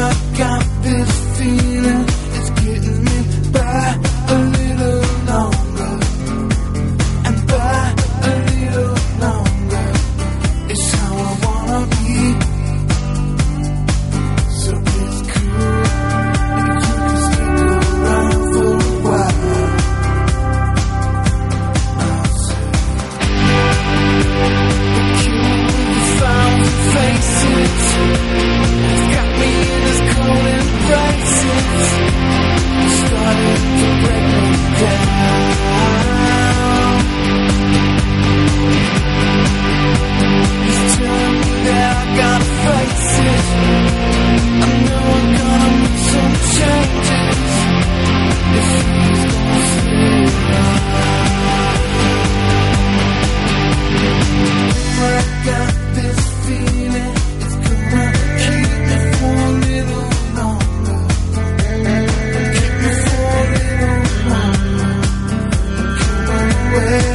up, away.